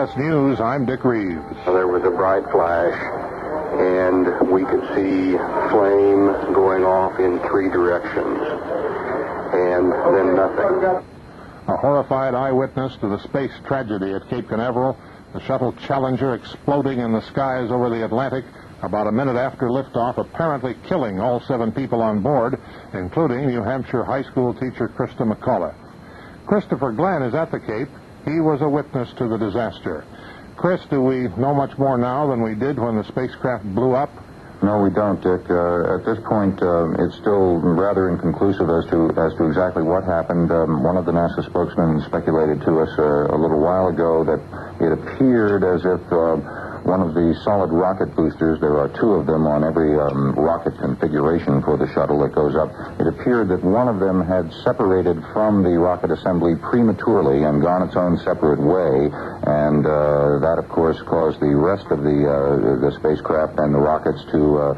CBS News, I'm Dick Reeves. There was a bright flash, and we could see flame going off in three directions, and then nothing. A horrified eyewitness to the space tragedy at Cape Canaveral, the shuttle Challenger exploding in the skies over the Atlantic about a minute after liftoff, apparently killing all seven people on board, including New Hampshire high school teacher Christa McAuliffe. Christopher Glenn is at the Cape. He was a witness to the disaster. Chris, do we know much more now than we did when the spacecraft blew up? No, we don't, Dick. Uh, at this point, uh, it's still rather inconclusive as to as to exactly what happened. Um, one of the NASA spokesmen speculated to us uh, a little while ago that it appeared as if uh, one of the solid rocket boosters, there are two of them on every um, rocket configuration for the shuttle that goes up. It appeared that one of them had separated from the rocket assembly prematurely and gone its own separate way, and uh, that, of course, caused the rest of the uh, the spacecraft and the rockets to uh,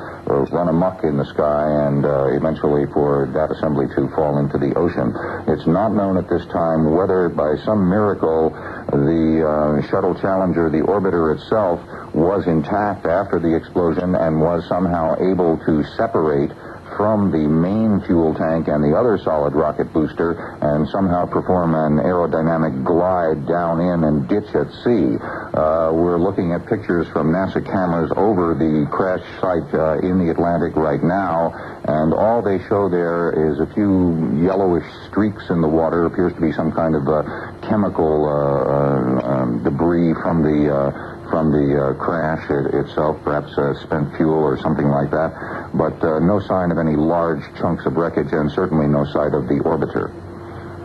run amok in the sky and uh, eventually for that assembly to fall into the ocean. It's not known at this time whether, by some miracle, the uh, shuttle Challenger, the orbiter itself, was intact after the explosion and was somehow able to separate from the main fuel tank and the other solid rocket booster and somehow perform an aerodynamic glide down in and ditch at sea. Uh, we're looking at pictures from NASA cameras over the crash site uh, in the Atlantic right now, and all they show there is a few yellowish streaks in the water. It Appears to be some kind of uh, chemical uh, uh, um, debris from the uh, from the uh, crash it, itself, perhaps uh, spent fuel or something like that, but uh, no sign of any large chunks of wreckage and certainly no sight of the orbiter.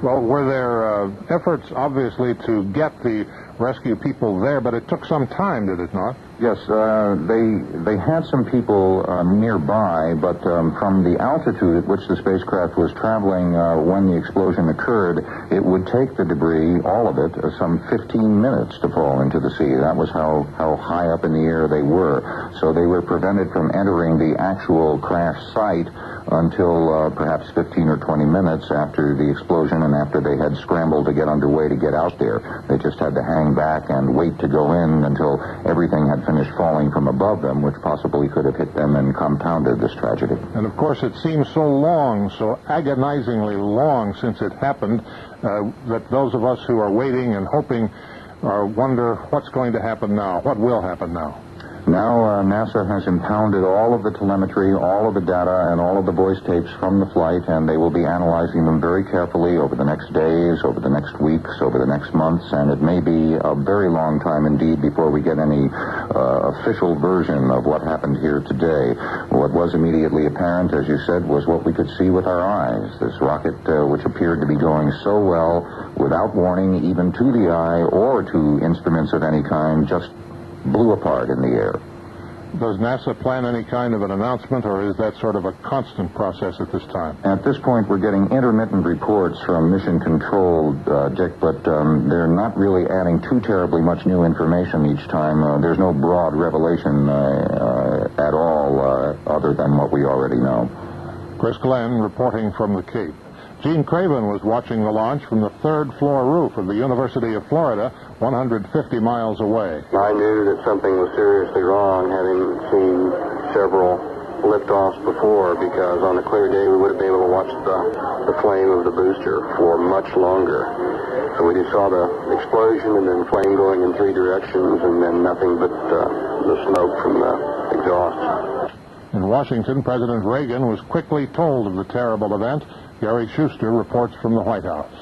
Well, were there uh, efforts, obviously, to get the rescue people there, but it took some time, did it not? Yes, uh, they they had some people uh, nearby, but um, from the altitude at which the spacecraft was traveling uh, when the explosion occurred, it would take the debris, all of it, uh, some 15 minutes to fall into the sea. That was how, how high up in the air they were. So they were prevented from entering the actual crash site until uh, perhaps 15 or 20 minutes after the explosion and after they had scrambled to get underway to get out there. They just had to hang back and wait to go in until everything had finished falling from above them, which possibly could have hit them and compounded this tragedy. And of course, it seems so long, so agonizingly long since it happened, uh, that those of us who are waiting and hoping uh, wonder what's going to happen now, what will happen now. Now, uh, NASA has impounded all of the telemetry, all of the data, and all of the voice tapes from the flight, and they will be analyzing them very carefully over the next days, over the next weeks, over the next months, and it may be a very long time indeed before we get any uh, official version of what happened here today. What was immediately apparent, as you said, was what we could see with our eyes. This rocket, uh, which appeared to be going so well, without warning even to the eye or to instruments of any kind, just blew apart in the air. Does NASA plan any kind of an announcement, or is that sort of a constant process at this time? At this point, we're getting intermittent reports from Mission Control, uh, Dick, but um, they're not really adding too terribly much new information each time. Uh, there's no broad revelation uh, uh at all, uh, other than what we already know. Chris Glenn reporting from the Cape. Gene Craven was watching the launch from the third floor roof of the University of Florida, 150 miles away. I knew that something was seriously wrong, having seen several liftoffs before, because on a clear day we would have been able to watch the, the flame of the booster for much longer. So we just saw the explosion and then flame going in three directions, and then nothing but uh, the smoke from the exhaust. In Washington, President Reagan was quickly told of the terrible event Gary Schuster reports from the White House.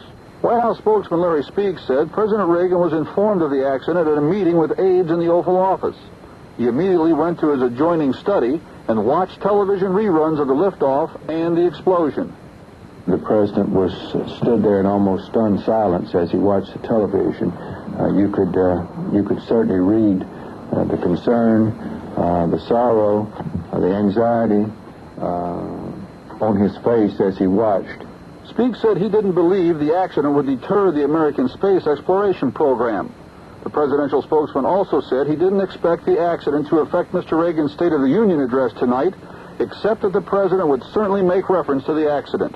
White House spokesman Larry Speakes said President Reagan was informed of the accident at a meeting with aides in the Oval Office. He immediately went to his adjoining study and watched television reruns of the liftoff and the explosion. The president was stood there in almost stunned silence as he watched the television. Uh, you could uh, you could certainly read uh, the concern, uh, the sorrow, uh, the anxiety uh, on his face as he watched. Speakes said he didn't believe the accident would deter the American space exploration program. The presidential spokesman also said he didn't expect the accident to affect Mr. Reagan's State of the Union address tonight, except that the president would certainly make reference to the accident.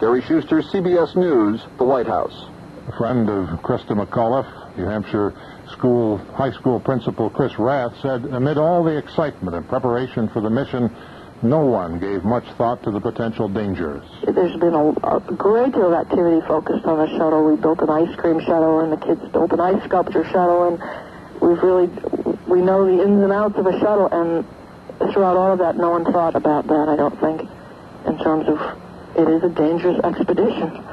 Gary Schuster, CBS News, the White House. A friend of Christa McAuliffe, New Hampshire school, high school principal Chris Rath said, amid all the excitement and preparation for the mission, no one gave much thought to the potential dangers. There's been a, a great deal of activity focused on the shuttle. We built an ice cream shuttle, and the kids built an ice sculpture shuttle, and we've really we know the ins and outs of a shuttle. And throughout all of that, no one thought about that. I don't think, in terms of it is a dangerous expedition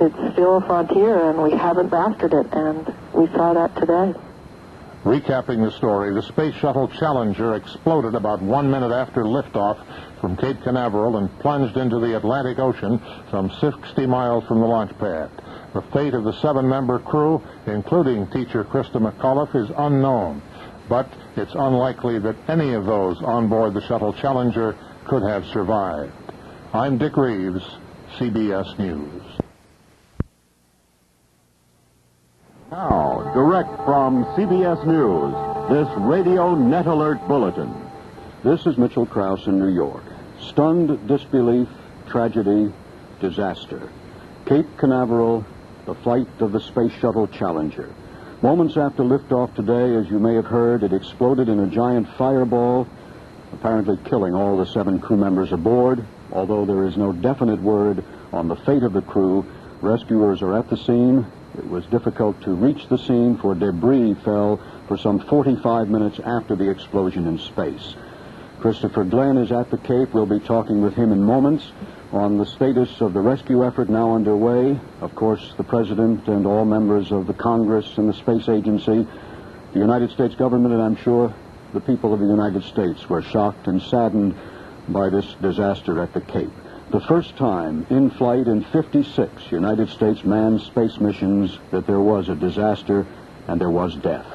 it's still a frontier, and we haven't mastered it, and we saw that today. Recapping the story, the Space Shuttle Challenger exploded about one minute after liftoff from Cape Canaveral and plunged into the Atlantic Ocean some 60 miles from the launch pad. The fate of the seven-member crew, including teacher Christa McAuliffe, is unknown, but it's unlikely that any of those on board the Shuttle Challenger could have survived. I'm Dick Reeves, CBS News. Now, direct from CBS News, this Radio Net Alert Bulletin. This is Mitchell Krause in New York. Stunned disbelief, tragedy, disaster. Cape Canaveral, the flight of the Space Shuttle Challenger. Moments after liftoff today, as you may have heard, it exploded in a giant fireball, apparently killing all the seven crew members aboard. Although there is no definite word on the fate of the crew, rescuers are at the scene it was difficult to reach the scene for debris fell for some 45 minutes after the explosion in space. Christopher Glenn is at the Cape. We'll be talking with him in moments on the status of the rescue effort now underway. Of course, the President and all members of the Congress and the Space Agency, the United States government, and I'm sure the people of the United States were shocked and saddened by this disaster at the Cape the first time in flight in 56 United States manned space missions that there was a disaster and there was death.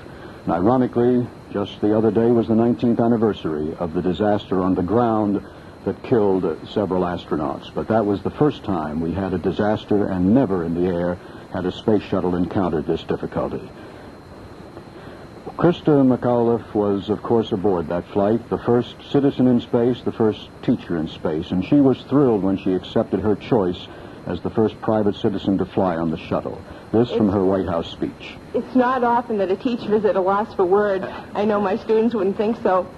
And ironically, just the other day was the 19th anniversary of the disaster on the ground that killed several astronauts. But that was the first time we had a disaster and never in the air had a space shuttle encountered this difficulty. Christa McAuliffe was, of course, aboard that flight, the first citizen in space, the first teacher in space, and she was thrilled when she accepted her choice as the first private citizen to fly on the shuttle. This it's, from her White House speech. It's not often that a teacher is at a loss for words. I know my students wouldn't think so.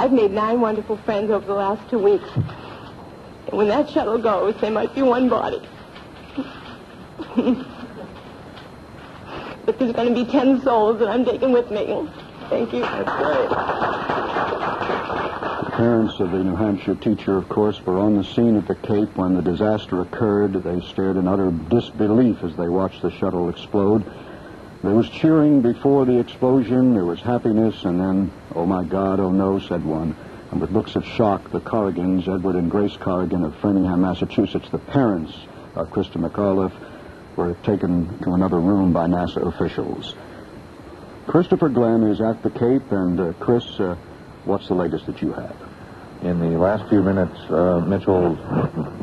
I've made nine wonderful friends over the last two weeks. And when that shuttle goes, they might be one body. but there's going to be ten souls that I'm taking with me. Thank you. That's great. The parents of the New Hampshire teacher, of course, were on the scene at the Cape when the disaster occurred. They stared in utter disbelief as they watched the shuttle explode. There was cheering before the explosion, there was happiness, and then, oh my God, oh no, said one. And with looks of shock, the Corrigans, Edward and Grace Corrigan of Framingham, Massachusetts, the parents of Christa McAuliffe, were taken to another room by NASA officials. Christopher Glenn is at the Cape, and uh, Chris, uh, what's the latest that you have? In the last few minutes, uh, Mitchell,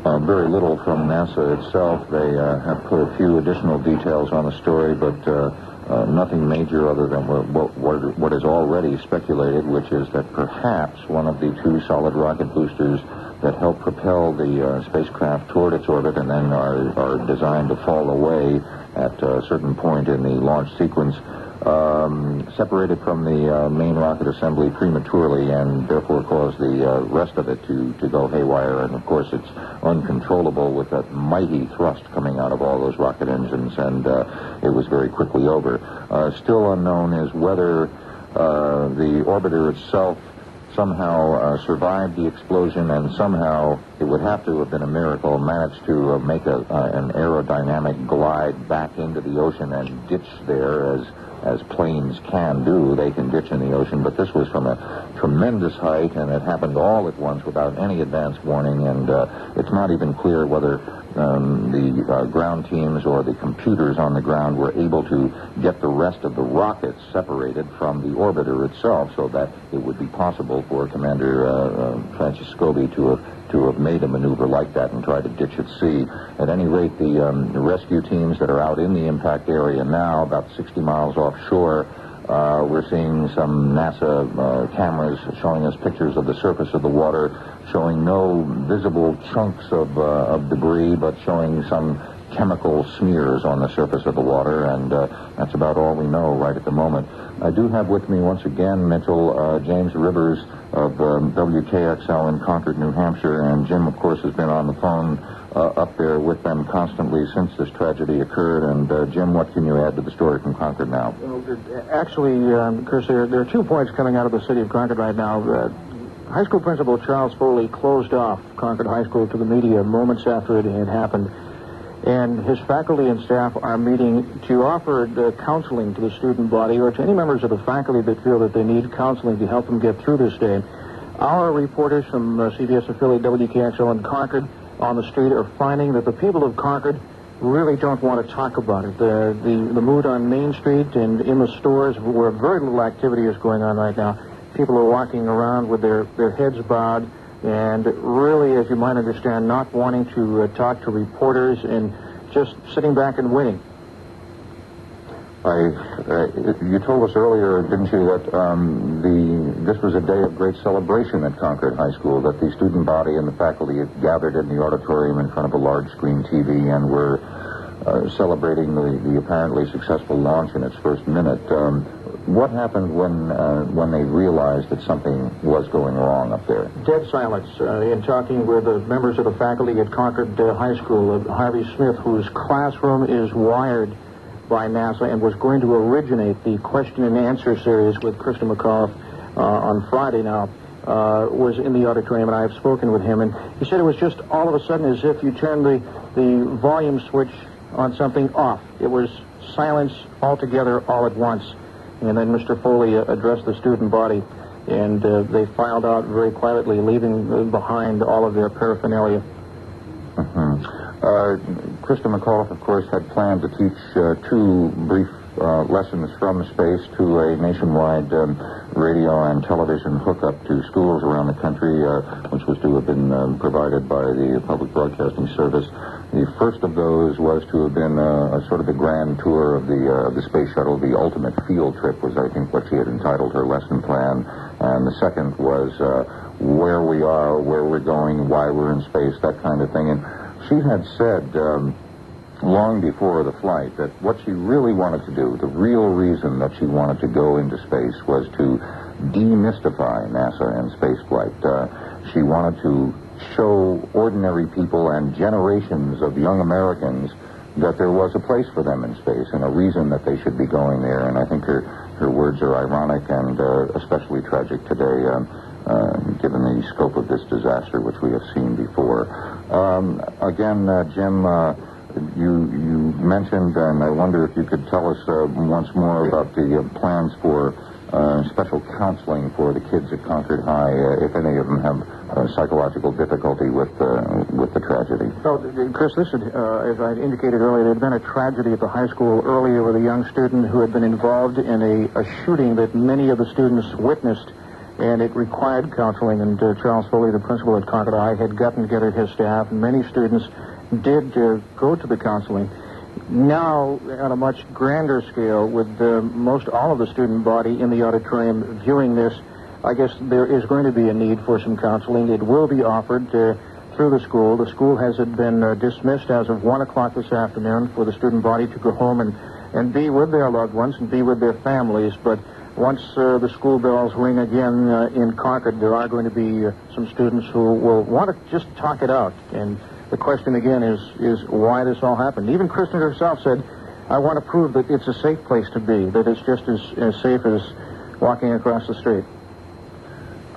uh, very little from NASA itself. They uh, have put a few additional details on the story, but uh, nothing major other than what, what, what is already speculated, which is that perhaps one of the two solid rocket boosters that help propel the uh, spacecraft toward its orbit and then are, are designed to fall away at a certain point in the launch sequence, um, separated from the uh, main rocket assembly prematurely and therefore caused the uh, rest of it to, to go haywire. And of course, it's uncontrollable with that mighty thrust coming out of all those rocket engines, and uh, it was very quickly over. Uh, still unknown is whether uh, the orbiter itself somehow uh, survived the explosion and somehow it would have to have been a miracle managed to uh, make a, uh, an aerodynamic glide back into the ocean and ditch there as as planes can do. They can ditch in the ocean, but this was from a tremendous height, and it happened all at once without any advance warning, and uh, it's not even clear whether um, the uh, ground teams or the computers on the ground were able to get the rest of the rockets separated from the orbiter itself so that it would be possible for Commander uh, uh, Francis Scobee to have to have made a maneuver like that and tried to ditch at sea. At any rate, the, um, rescue teams that are out in the impact area now, about 60 miles offshore, uh, we're seeing some NASA uh, cameras showing us pictures of the surface of the water, showing no visible chunks of, uh, of debris, but showing some chemical smears on the surface of the water, and uh, that's about all we know right at the moment. I do have with me once again, Mitchell, uh, James Rivers of um, WKXL in Concord, New Hampshire, and Jim, of course, has been on the phone uh, up there with them constantly since this tragedy occurred. And uh, Jim, what can you add to the story from Concord now? Well, actually, um, Chris, there, there, are two points coming out of the city of Concord right now. Uh, high school principal Charles Foley closed off Concord High School to the media moments after it had happened. And his faculty and staff are meeting to offer counseling to the student body or to any members of the faculty that feel that they need counseling to help them get through this day. Our reporters from uh, CBS affiliate WKXL in Concord on the street are finding that the people of Concord really don't want to talk about it. The, the, the mood on Main Street and in the stores where very little activity is going on right now, people are walking around with their, their heads bowed and really, as you might understand, not wanting to uh, talk to reporters and just sitting back and waiting. Uh, you told us earlier, didn't you, that um, the this was a day of great celebration at Concord High School, that the student body and the faculty had gathered in the auditorium in front of a large screen TV and were uh, celebrating the, the apparently successful launch in its first minute. Um, what happened when uh, when they realized that something was going wrong up there? Dead silence. Uh, in talking with the members of the faculty at Concord uh, High School, uh, Harvey Smith, whose classroom is wired by NASA and was going to originate the question and answer series with Christa McAuliffe uh, on Friday now, was in the auditorium, and I have spoken with him, and he said it was just all of a sudden as if you turned the, the volume switch on something off. It was silence altogether all at once. And then Mr. Foley uh, addressed the student body, and uh, they filed out very quietly, leaving behind all of their paraphernalia. Mm-hmm. Uh, Christa McAuliffe, of course, had planned to teach uh, two brief uh, lessons from space to a nationwide um, radio and television hookup to schools around the country, uh, which was to have been um, provided by the Public Broadcasting Service. The first of those was to have been uh, a sort of a grand tour of the uh, the space shuttle. The ultimate field trip was, I think, what she had entitled her lesson plan, and the second was where we are, where we're going, why we're in space, that kind of thing. And she had said um, long before the flight that what she really wanted to do, the real reason that she wanted to go into space was to demystify NASA and spaceflight. Uh, she wanted to show ordinary people and generations of young Americans that there was a place for them in space and a reason that they should be going there. And I think her, her words are ironic and uh, especially tragic today. Um, uh, given the scope of this disaster, which we have seen before. Um, again, uh, Jim, uh, you you mentioned, and I wonder if you could tell us uh, once more about the uh, plans for uh, special counseling for the kids at Concord High, if any of them have psychological difficulty with with the tragedy. Well, Chris, this had, as I indicated earlier, there had been a tragedy at the high school earlier with a young student who had been involved in a, a shooting that many of the students witnessed and it required counseling. And uh, Charles Foley, the principal at Concord High, had gotten together his staff, and many students did uh, go to the counseling. Now, on a much grander scale, with uh, most all of the student body in the auditorium viewing this, I guess there is going to be a need for some counseling. It will be offered uh, through the school. The school has been uh, dismissed as of 1 o'clock this afternoon for the student body to go home and, and be with their loved ones and be with their families. But once uh, the school bells ring again uh, in Concord, there are going to be uh, some students who will want to just talk it out. And the question again is is why this all happened. Even Kristen herself said, "I want to prove that it's a safe place to be. That it's just as, as safe as walking across the street."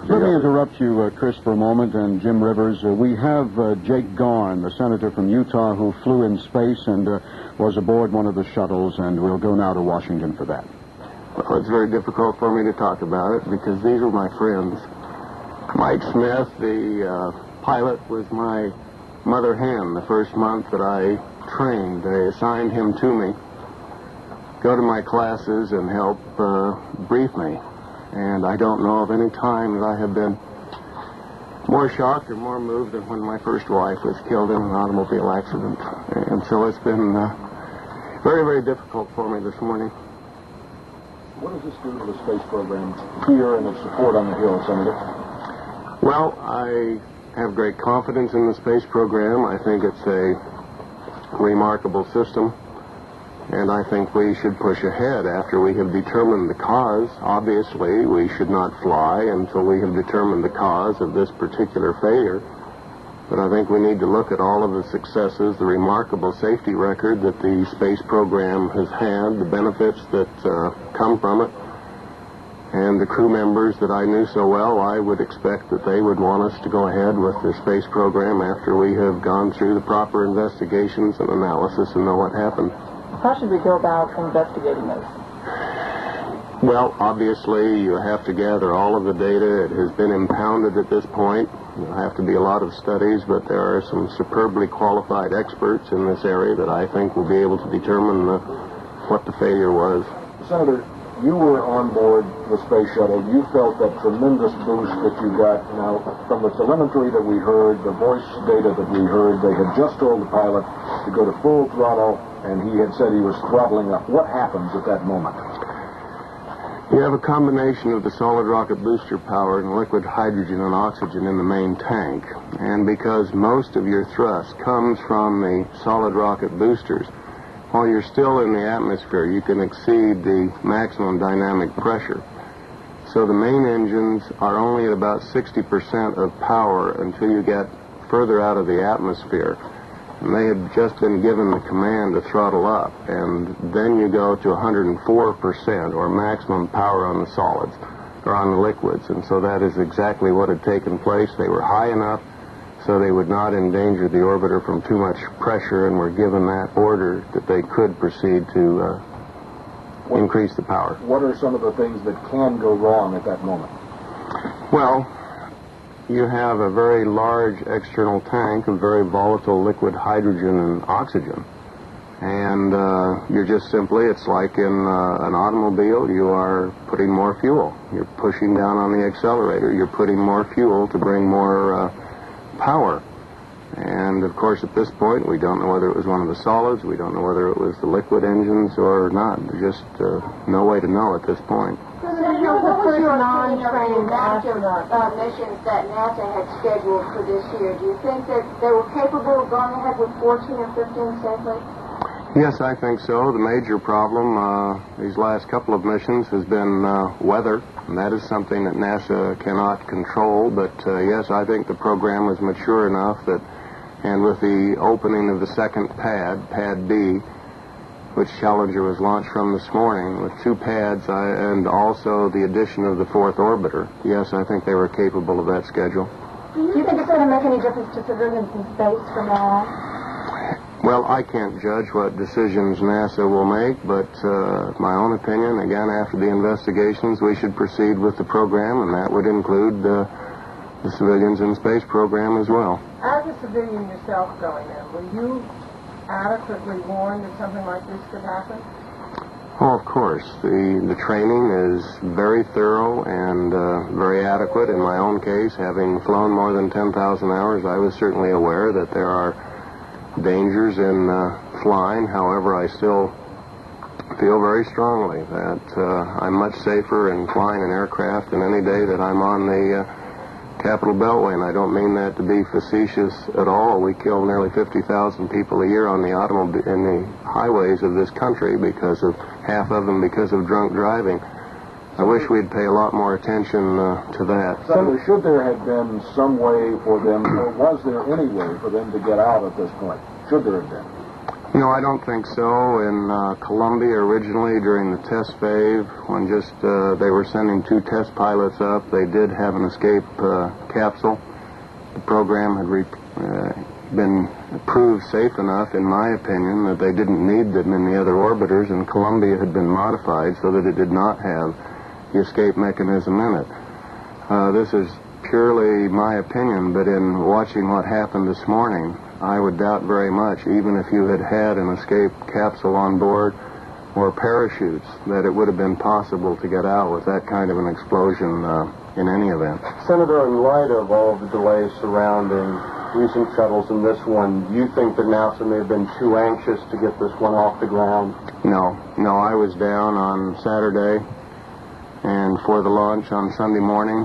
Let me interrupt you, uh, Chris, for a moment, and Jim Rivers. Uh, we have uh, Jake Garn, the senator from Utah, who flew in space and uh, was aboard one of the shuttles, and we'll go now to Washington for that. Well, it's very difficult for me to talk about it because these are my friends. Mike Smith, the uh, pilot, was my mother hen the first month that I trained. They assigned him to me, go to my classes and help uh, brief me. And I don't know of any time that I have been more shocked or more moved than when my first wife was killed in an automobile accident. And so it's been uh, very, very difficult for me this morning. What does this do to the space program here and its support on the Hill, Senator? Well, I have great confidence in the space program. I think it's a remarkable system. And I think we should push ahead after we have determined the cause. Obviously, we should not fly until we have determined the cause of this particular failure. But I think we need to look at all of the successes, the remarkable safety record that the space program has had, the benefits that uh, come from it, and the crew members that I knew so well, I would expect that they would want us to go ahead with the space program after we have gone through the proper investigations and analysis and know what happened. How should we go about investigating this? Well, obviously, you have to gather all of the data. It has been impounded at this point. There'll have to be a lot of studies, but there are some superbly qualified experts in this area that I think will be able to determine the, what the failure was. Senator, you were on board the space shuttle. You felt that tremendous boost that you got. Now, from the telemetry that we heard, the voice data that we heard, they had just told the pilot to go to full throttle, and he had said he was throttling up. What happens at that moment? You have a combination of the solid rocket booster power and liquid hydrogen and oxygen in the main tank. And because most of your thrust comes from the solid rocket boosters, while you're still in the atmosphere, you can exceed the maximum dynamic pressure. So the main engines are only at about 60% of power until you get further out of the atmosphere. And they had just been given the command to throttle up. And then you go to 104% or maximum power on the solids or on the liquids. And so that is exactly what had taken place. They were high enough so they would not endanger the orbiter from too much pressure and were given that order that they could proceed to uh, What- increase the power. What are some of the things that can go wrong at that moment? Well, you have a very large external tank of very volatile liquid hydrogen and oxygen. And uh, you're just simply, it's like in uh, an automobile, you are putting more fuel. You're pushing down on the accelerator. You're putting more fuel to bring more uh, power. And of course, at this point, we don't know whether it was one of the solids, we don't know whether it was the liquid engines or not. There's just uh, no way to know at this point. President, what was your non-trained astronaut uh, missions that NASA had scheduled for this year? Do you think that they were capable of going ahead with 14 and 15 safely? Yes, I think so. The major problem uh, these last couple of missions has been uh, weather, and that is something that NASA cannot control. But uh, yes, I think the program was mature enough that, and with the opening of the second pad, Pad B, which Challenger was launched from this morning, with two pads I, and also the addition of the fourth orbiter, yes, I think they were capable of that schedule. Do you think it's going to make any difference to civilians in space from now on? Well, I can't judge what decisions NASA will make, but uh, my own opinion, again, after the investigations, we should proceed with the program, and that would include uh, the civilians in space program as well. As a civilian yourself going in, were you adequately warned that something like this could happen? Oh, of course. The the training is very thorough and uh, very adequate. In my own case, having flown more than 10,000 hours, I was certainly aware that there are dangers in uh, flying. However, I still feel very strongly that uh, I'm much safer in flying an aircraft than any day that I'm on the uh, Capital Beltway, and I don't mean that to be facetious at all. We kill nearly 50,000 people a year on the automobile in the highways of this country because of half of them because of drunk driving. I wish we'd pay a lot more attention uh, to that. Senator, should there have been some way for them, or was there any way for them to get out at this point? Should there have been? No, I don't think so. In uh, Columbia originally during the test phase, when just uh, they were sending two test pilots up, they did have an escape uh, capsule. The program had re- uh, been proved safe enough, in my opinion, that they didn't need them in the other orbiters, and Columbia had been modified so that it did not have the escape mechanism in it. Uh, this is purely my opinion, but in watching what happened this morning, I would doubt very much, even if you had had an escape capsule on board or parachutes, that it would have been possible to get out with that kind of an explosion uh, in any event. Senator, in light of all the delays surrounding recent shuttles and this one, do you think that NASA may have been too anxious to get this one off the ground? No, no, I was down on Saturday and for the launch on Sunday morning,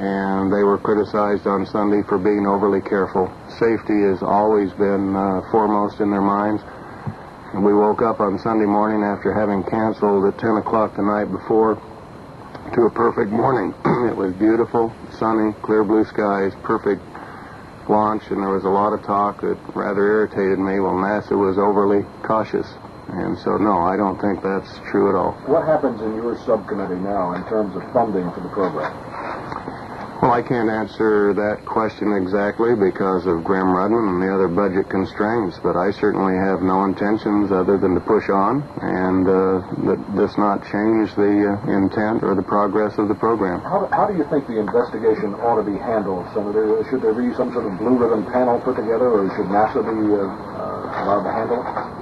and they were criticized on Sunday for being overly careful. Safety has always been uh, foremost in their minds. And we woke up on Sunday morning after having canceled at 10 o'clock the night before to a perfect morning. it was beautiful, sunny, clear blue skies, perfect launch, and there was a lot of talk that rather irritated me. Well, NASA was overly cautious. And so, no, I don't think that's true at all. What happens in your subcommittee now in terms of funding for the program? Well, I can't answer that question exactly because of Gramm-Rudman and the other budget constraints, but I certainly have no intentions other than to push on and uh, that does not change the uh, intent or the progress of the program. How, how do you think the investigation ought to be handled, Senator? Should there be some sort of blue ribbon panel put together, or should NASA be uh, uh allowed to handle it?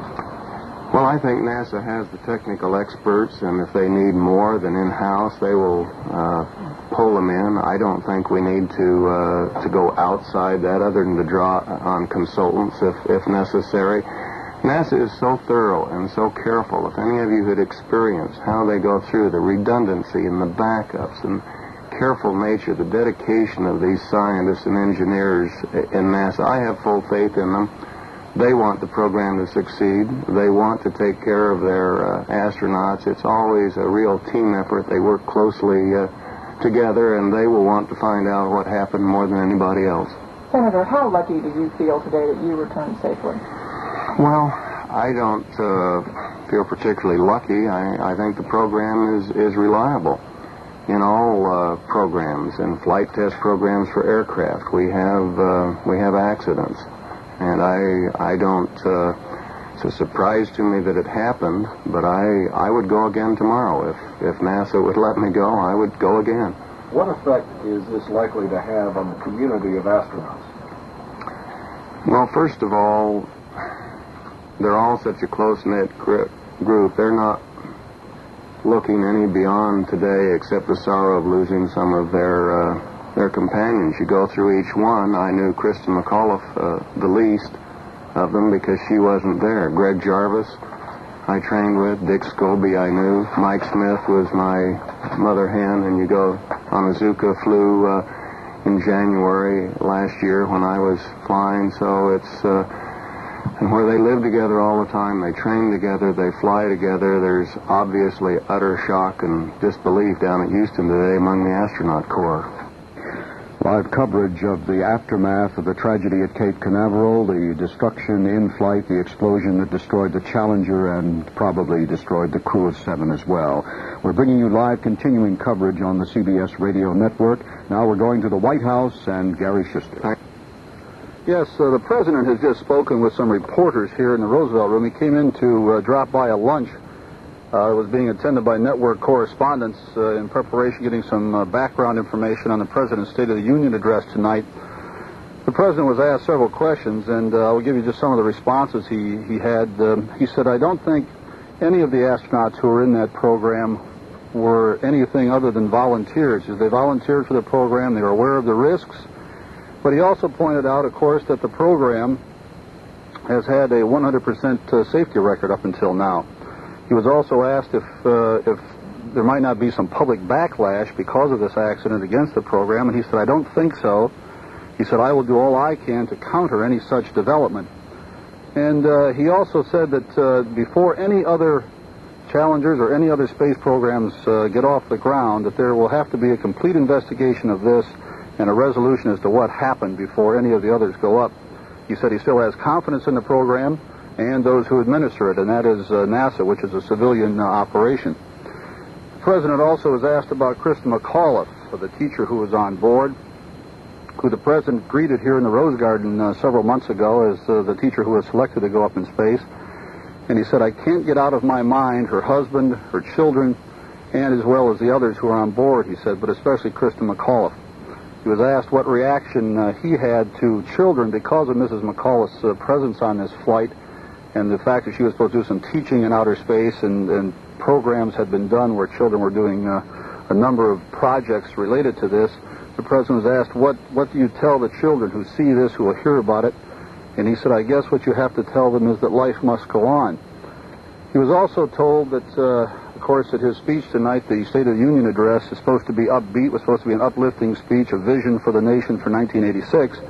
Well, I think NASA has the technical experts, and if they need more than in-house, they will uh, pull them in. I don't think we need to uh, to go outside that, other than to draw on consultants if if necessary. NASA is so thorough and so careful. If any of you had experienced how they go through the redundancy and the backups and careful nature, the dedication of these scientists and engineers in NASA, I have full faith in them. They want the program to succeed. They want to take care of their uh, astronauts. It's always a real team effort. They work closely uh, together, and they will want to find out what happened more than anybody else. Senator, how lucky do you feel today that you returned safely? Well, I don't uh, feel particularly lucky. I, I think the program is, is reliable in all uh, programs, in flight test programs for aircraft. We have uh, we have accidents and I I don't. Uh, it's a surprise to me that it happened, but I I would go again tomorrow if if NASA would let me go. I would go again. What effect is this likely to have on the community of astronauts? Well, first of all, they're all such a close knit group. They're not looking any beyond today except the sorrow of losing some of their. Uh, their companions. You go through each one. I knew Kristen McAuliffe uh, the least of them because she wasn't there. Greg Jarvis, I trained with. Dick Scobee, I knew. Mike Smith was my mother hen, and you go Onizuka flew uh, in January last year when I was flying. So it's uh, and where they live together all the time, they train together, they fly together. There's obviously utter shock and disbelief down at Houston today among the astronaut corps. Live coverage of the aftermath of the tragedy at Cape Canaveral, the destruction in flight, the explosion that destroyed the Challenger and probably destroyed the crew of seven as well. We're bringing you live continuing coverage on the CBS radio network. Now we're going to the White House and Gary Schuster. Yes, uh, the president has just spoken with some reporters here in the Roosevelt room. He came in to uh, drop by a lunch uh, was being attended by network correspondents uh, in preparation, getting some uh, background information on the President's State of the Union address tonight. The President was asked several questions, and uh, I'll give you just some of the responses he, he had. Um, he said, I don't think any of the astronauts who were in that program were anything other than volunteers. They volunteered for the program, they were aware of the risks, but he also pointed out, of course, that the program has had a 100% uh, safety record up until now. He was also asked if uh, if there might not be some public backlash because of this accident against the program, and he said, "I don't think so." He said, "I will do all I can to counter any such development." And uh, he also said that uh, before any other challengers or any other space programs uh, get off the ground, that there will have to be a complete investigation of this and a resolution as to what happened before any of the others go up. He said he still has confidence in the program and those who administer it, and that is uh, NASA, which is a civilian uh, operation. The president also was asked about Christa McAuliffe, the teacher who was on board, who the president greeted here in the Rose Garden uh, several months ago as uh, the teacher who was selected to go up in space. And he said, I can't get out of my mind her husband, her children, and as well as the others who are on board, he said, but especially Christa McAuliffe. He was asked what reaction uh, he had to children because of Mrs. McAuliffe's uh, presence on this flight and the fact that she was supposed to do some teaching in outer space and, and programs had been done where children were doing uh, a number of projects related to this, the president was asked, what, what do you tell the children who see this, who will hear about it? And he said, I guess what you have to tell them is that life must go on. He was also told that, uh, of course, that his speech tonight, the State of the Union address, is supposed to be upbeat, was supposed to be an uplifting speech, a vision for the nation for 1986.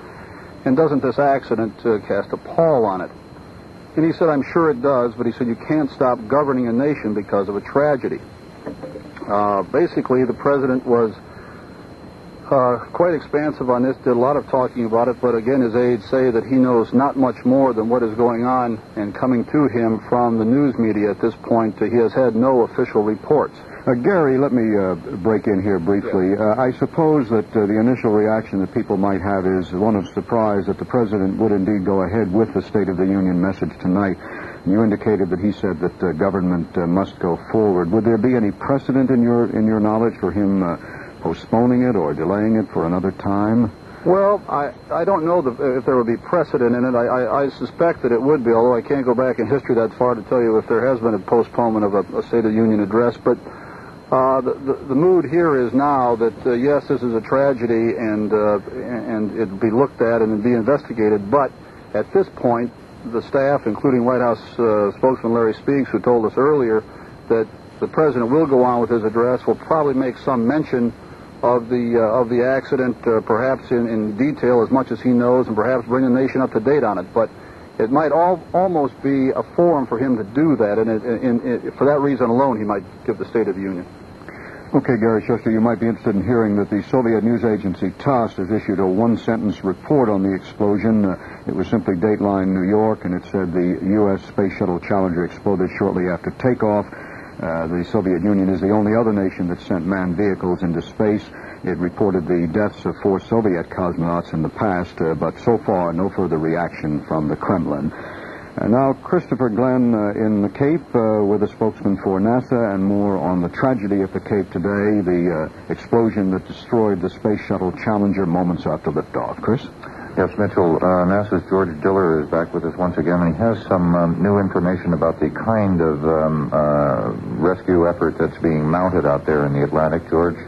And doesn't this accident uh, cast a pall on it? And he said, I'm sure it does, but he said, you can't stop governing a nation because of a tragedy. Uh, basically, the president was uh, quite expansive on this, did a lot of talking about it, but again, his aides say that he knows not much more than what is going on and coming to him from the news media at this point. He has had no official reports. Uh, Gary, let me uh, break in here briefly. Uh, I suppose that uh, the initial reaction that people might have is one of surprise that the president would indeed go ahead with the State of the Union message tonight. You indicated that he said that uh, government uh, must go forward. Would there be any precedent in your in your knowledge for him uh, postponing it or delaying it for another time? Well, I, I don't know the, if there would be precedent in it. I, I, I suspect that it would be, although I can't go back in history that far to tell you if there has been a postponement of a, a State of the Union address. But uh, the, the, mood here is now that, uh, yes, this is a tragedy and, uh, and it'd be looked at and be investigated. But at this point, the staff, including White House uh, spokesman Larry Speakes, who told us earlier that the president will go on with his address, will probably make some mention of the uh, of the accident, perhaps in, in detail as much as he knows, and perhaps bring the nation up to date on it. But it might all, almost be a forum for him to do that, and it, in, in, for that reason alone, he might give the State of the Union. Okay, Gary Schuster, you might be interested in hearing that the Soviet news agency TASS has issued a one-sentence report on the explosion. Uh, it was simply Dateline New York, and it said the U.S. Space Shuttle Challenger exploded shortly after takeoff. Uh, the Soviet Union is the only other nation that sent manned vehicles into space. It reported the deaths of four Soviet cosmonauts in the past, uh, but so far no further reaction from the Kremlin. And now Christopher Glenn uh, in the Cape uh, with a spokesman for NASA and more on the tragedy at the Cape today, the uh, explosion that destroyed the Space Shuttle Challenger moments after liftoff. Chris? Yes, Mitchell. Uh, NASA's George Diller is back with us once again, and he has some um, new information about the kind of um, uh, rescue effort that's being mounted out there in the Atlantic. George?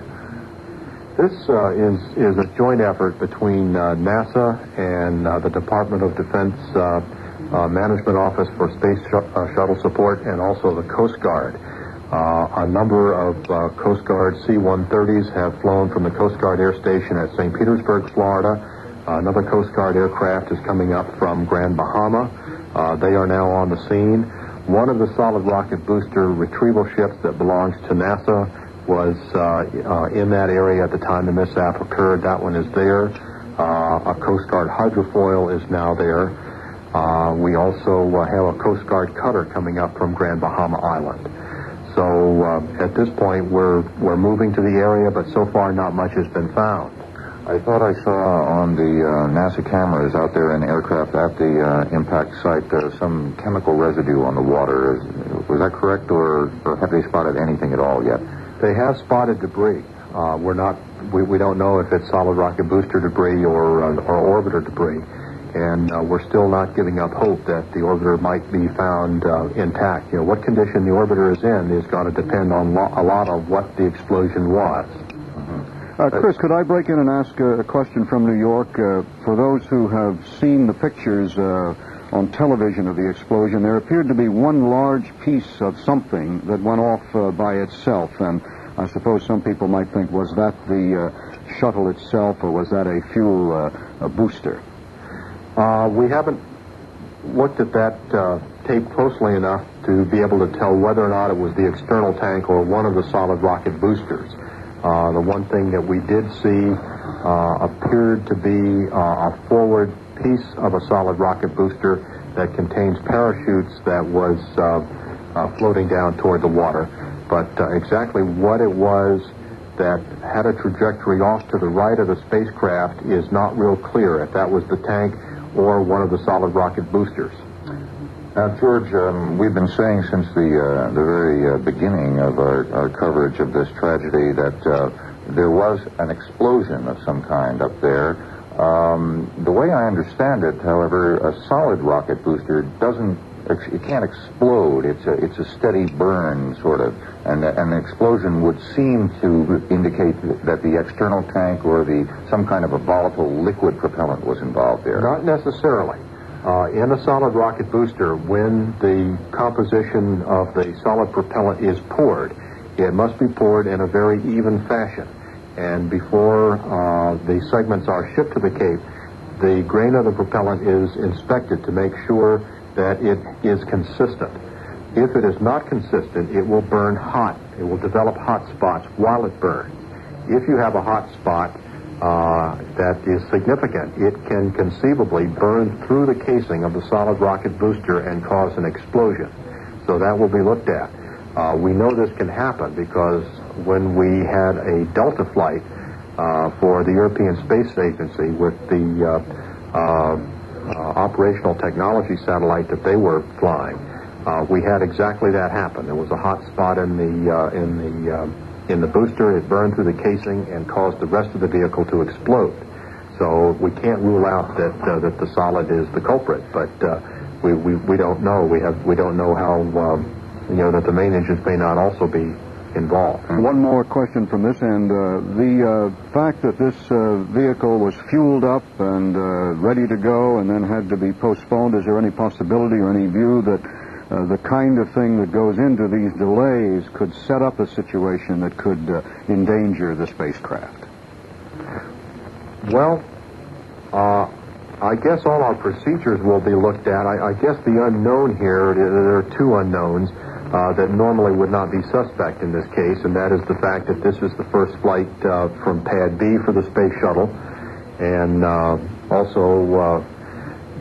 This uh, is is a joint effort between uh, NASA and uh, the Department of Defense uh, Management Office for Space sh- Shuttle Support, and also the Coast Guard. a number of Coast Guard C-130s have flown from the Coast Guard Air Station at St. Petersburg, Florida another Coast Guard aircraft is coming up from Grand Bahama. Uh, they are now on the scene. One of the solid rocket booster retrieval ships that belongs to NASA was uh, uh, in that area at the time the mishap occurred. That one is there. Uh, a Coast Guard hydrofoil is now there. Uh, we also uh, have a Coast Guard cutter coming up from Grand Bahama Island. So at this point, we're we're moving to the area, but so far not much has been found. I thought I saw on the uh, NASA cameras out there in aircraft at the uh, impact site uh, some chemical residue on the water. Is, was that correct, or, or, have they spotted anything at all yet? They have spotted debris. Uh, we're not. We, we don't know if it's solid rocket booster debris or uh, or orbiter debris, and uh, we're still not giving up hope that the orbiter might be found intact. You know, what condition the orbiter is in is going to depend on lo- a lot of what the explosion was. Uh, Chris, could I break in and ask a, question from New York? Uh, for those who have seen the pictures uh, on television of the explosion, there appeared to be one large piece of something that went off uh, by itself. And I suppose some people might think, was that the uh, shuttle itself or was that a fuel uh, a booster? We haven't looked at that tape closely enough to be able to tell whether or not it was the external tank or one of the solid rocket boosters. Uh, the one thing that we did see uh, appeared to be uh, a forward piece of a solid rocket booster that contains parachutes that was floating down toward the water. But exactly what it was that had a trajectory off to the right of the spacecraft is not real clear if that was the tank or one of the solid rocket boosters. Now, George, um, we've been saying since the uh, the very uh, beginning of our, our coverage of this tragedy that uh, there was an explosion of some kind up there. Um, the way I understand it, however, a solid rocket booster doesn't it can't explode. It's a it's a steady burn, sort of, and an explosion would seem to indicate that the external tank or the some kind of a volatile liquid propellant was involved there. Not necessarily. Uh, in a solid rocket booster, when the composition of the solid propellant is poured, it must be poured in a very even fashion. And before uh, the segments are shipped to the Cape, the grain of the propellant is inspected to make sure that it is consistent. If it is not consistent, it will burn hot. It will develop hot spots while it burns. If you have a hot spot uh, that is significant, it can conceivably burn through the casing of the solid rocket booster and cause an explosion. So that will be looked at. Uh, we know this can happen because when we had a Delta flight uh, for the European Space Agency with the uh, uh, operational technology satellite that they were flying, we had exactly that happen. There was a hot spot in the in the in the booster. It burned through the casing and caused the rest of the vehicle to explode. So we can't rule out that uh, that the solid is the culprit, but uh, we, we we don't know. We have we don't know how um, you know that the main engines may not also be involved. One more question from this end: uh, the uh, fact that this uh, vehicle was fueled up and uh, ready to go and then had to be postponed. Is there any possibility or any view that uh, the kind of thing that goes into these delays could set up a situation that could uh, endanger the spacecraft? Well, uh, I guess all our procedures will be looked at. I, I guess the unknown here, there are two unknowns uh, that normally would not be suspect in this case, and that is the fact that this is the first flight uh, from Pad B for the space shuttle, and uh, also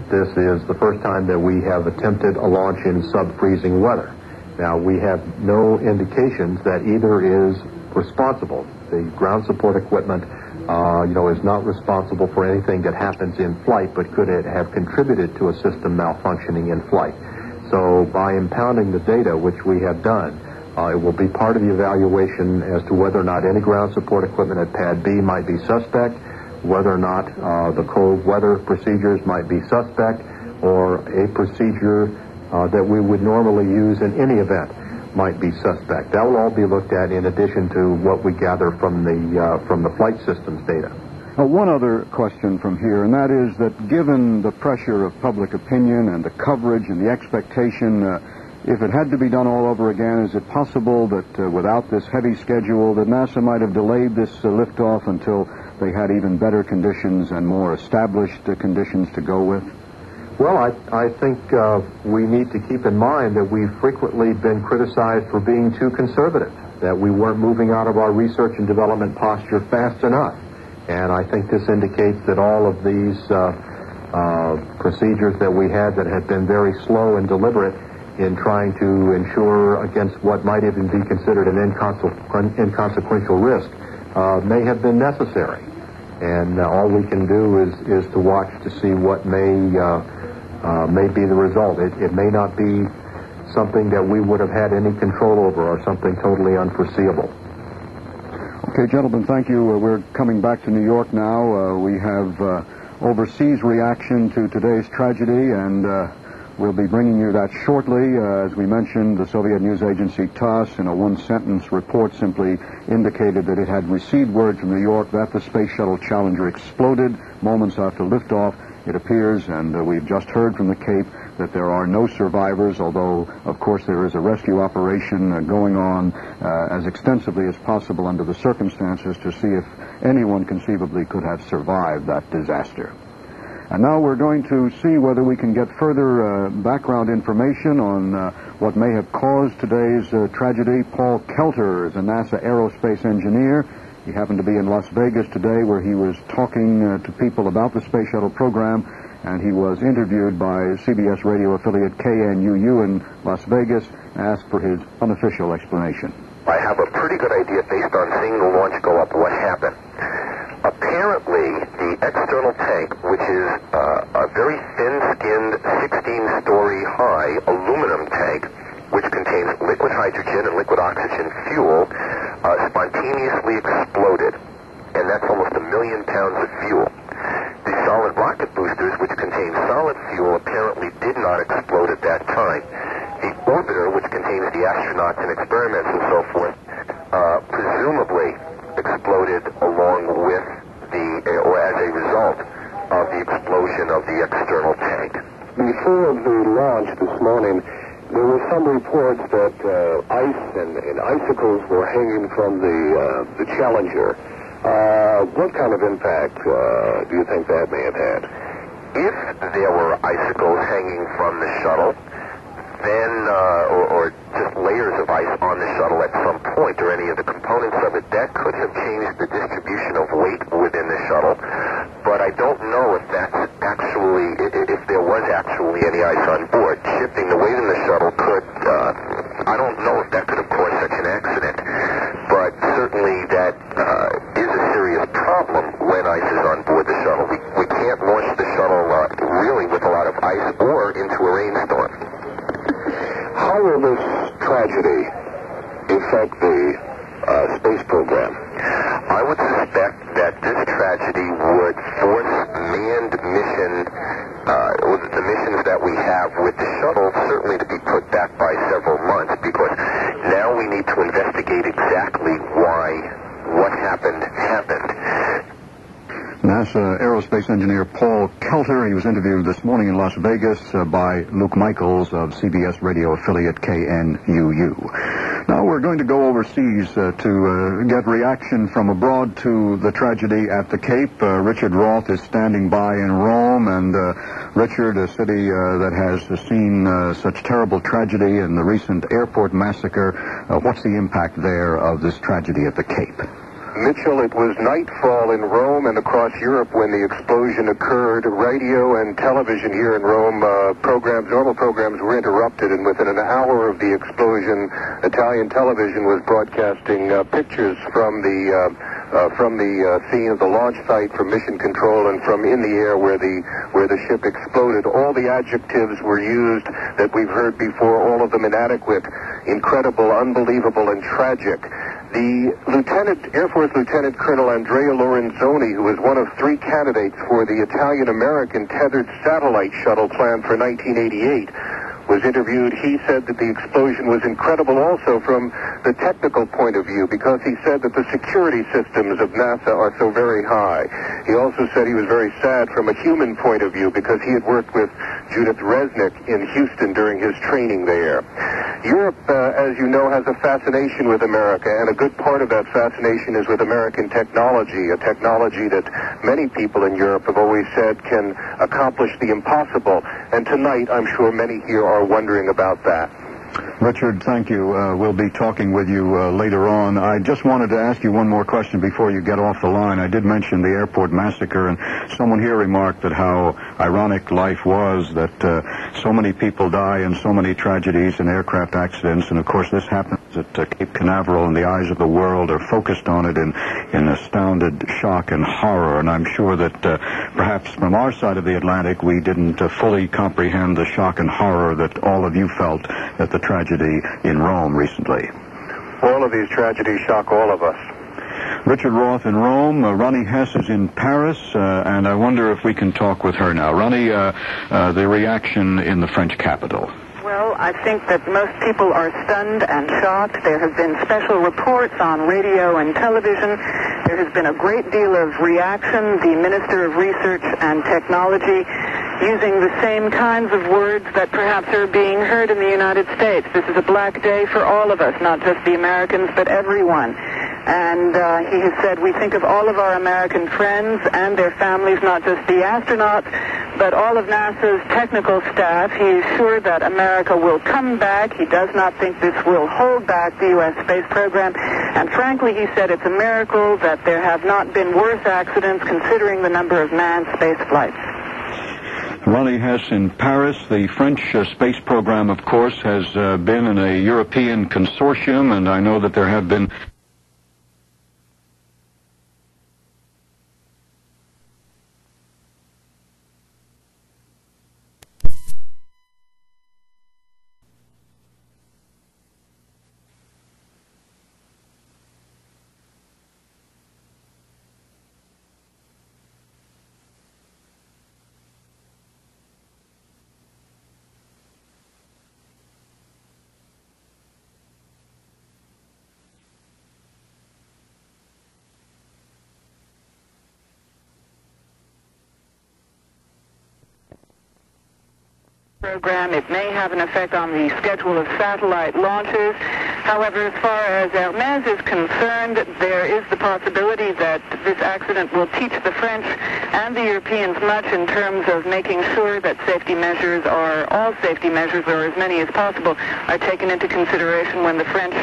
this is the first time that we have attempted a launch in sub-freezing weather. Now, we have no indications that either is responsible. The ground support equipment, uh, you know, is not responsible for anything that happens in flight, but could it have contributed to a system malfunctioning in flight? So, by impounding the data, which we have done, uh, it will be part of the evaluation as to whether or not any ground support equipment at Pad B might be suspect whether or not uh, the cold weather procedures might be suspect or a procedure uh, that we would normally use in any event might be suspect. That will all be looked at in addition to what we gather from the uh, from the flight systems data. Uh, one other question from here, and that is that given the pressure of public opinion and the coverage and the expectation, uh, if it had to be done all over again, is it possible that uh, without this heavy schedule, that NASA might have delayed this uh, liftoff until they had even better conditions and more established uh, conditions to go with? Well, I, I think uh, we need to keep in mind that we've frequently been criticized for being too conservative, that we weren't moving out of our research and development posture fast enough. And I think this indicates that all of these uh, uh, procedures that we had that had been very slow and deliberate in trying to ensure against what might even be considered an inconsequential risk uh, may have been necessary. And uh, all we can do is, is to watch to see what may, uh, uh, may be the result. It, it may not be something that we would have had any control over or something totally unforeseeable. Okay, gentlemen, thank you. Uh, we're coming back to New York now. Uh, we have uh, overseas reaction to today's tragedy, and uh, We'll be bringing you that shortly. Uh, as we mentioned, the Soviet news agency TASS, in a one-sentence report, simply indicated that it had received word from New York that the Space Shuttle Challenger exploded moments after liftoff. It appears, and uh, we've just heard from the Cape, that there are no survivors, although, of course, there is a rescue operation uh, going on uh, as extensively as possible under the circumstances to see if anyone conceivably could have survived that disaster. And now we're going to see whether we can get further uh, background information on uh, what may have caused today's uh, tragedy. Paul Kelter is a NASA aerospace engineer. He happened to be in Las Vegas today where he was talking uh, to people about the space shuttle program, and he was interviewed by CBS radio affiliate KNUU in Las Vegas, asked for his unofficial explanation. I have a pretty good idea based on seeing the launch go up what happened. Apparently, the external tank, which is uh, a very thin-skinned, 16-story high aluminum tank, which contains liquid hydrogen and liquid oxygen fuel, uh, spontaneously exploded. And that's almost a million pounds of fuel. Rocket boosters, which contain solid fuel, apparently did not explode at that time. The orbiter, which contains the astronauts and experiments and so forth, uh, presumably exploded along with the, or as a result of the explosion of the external tank. before the launch this morning, there were some reports that uh, ice and, and icicles were hanging from the uh, the Challenger. Uh, what kind of impact uh, do you think that may have had? If there were icicles hanging from the shuttle, then uh, or, or just layers of ice on the shuttle at some point, or any of the components of it, that could have changed the distribution of weight within the shuttle. But I don't know if that's actually, if there was actually any ice on board. Shifting the weight in the shuttle could, uh, I don't know if that could have caused such an accident. But certainly that uh, is a serious problem when ice is on board the shuttle. We, we can't launch the shuttle uh, really with a lot of ice or into a rainstorm. How will this tragedy affect the uh, space program? I would suspect that this tragedy would force manned mission, uh, or the missions that we have with the shuttle certainly to be put back by several months because now we need to investigate exactly why what happened happened. NASA aerospace engineer Paul Kelter. He was interviewed this morning in Las Vegas uh, by Luke Michaels of CBS radio affiliate KNUU. Now we're going to go overseas uh, to uh, get reaction from abroad to the tragedy at the Cape. Uh, Richard Roth is standing by in Rome, and uh, Richard, a city that has seen such terrible tragedy in the recent airport massacre, what's the impact there of this tragedy at the Cape? Mitchell, it was nightfall in Rome and across Europe when the explosion occurred. Radio and television here in Rome, uh, programs, normal programs were interrupted, and within an hour of the explosion, Italian television was broadcasting uh, pictures from the uh, uh, from the uh, scene of the launch site, from mission control, and from in the air where the where the ship exploded. All the adjectives were used that we've heard before, all of them inadequate, incredible, unbelievable, and tragic. The Lieutenant, Air Force Lieutenant Colonel Andrea Lorenzoni, who was one of three candidates for the Italian-American tethered satellite shuttle plan for 1988, was interviewed. He said that the explosion was incredible also from the technical point of view because he said that the security systems of NASA are so very high. He also said he was very sad from a human point of view because he had worked with Judith Resnik in Houston during his training there. Europe, uh, as you know, has a fascination with America, and a good part of that fascination is with American technology, a technology that many people in Europe have always said can accomplish the impossible. And tonight, I'm sure many here are wondering about that. Richard, thank you. Uh, we'll be talking with you uh, later on. I just wanted to ask you one more question before you get off the line. I did mention the airport massacre, and someone here remarked that how ironic life was that uh, so many people die in so many tragedies and aircraft accidents, and of course this happens at uh, Cape Canaveral, and the eyes of the world are focused on it in, in astounded shock and horror. And I'm sure that uh, perhaps from our side of the Atlantic, we didn't uh, fully comprehend the shock and horror that all of you felt at the tragedy in Rome recently. All of these tragedies shock all of us. Richard Roth in Rome. Uh, Ronnie Hess is in Paris, uh, and I wonder if we can talk with her now. Ronnie, uh, uh, the reaction in the French capital. Well, I think that most people are stunned and shocked. There have been special reports on radio and television. There has been a great deal of reaction. The Minister of Research and Technology using the same kinds of words that perhaps are being heard in the United States. This is a black day for all of us, not just the Americans, but everyone. And uh, he has said, we think of all of our American friends and their families, not just the astronauts, but all of NASA's technical staff. He is sure that America will come back. He does not think this will hold back the U.S. space program. And frankly, he said it's a miracle that there have not been worse accidents considering the number of manned space flights. Ronnie Hess in Paris. The French uh, space program, of course, has uh, been in a European consortium, and I know that there have been program. It may have an effect on the schedule of satellite launches. However, as far as Hermes is concerned, there is the possibility that this accident will teach the French and the Europeans much in terms of making sure that safety measures are, all safety measures, or as many as possible, are taken into consideration when the French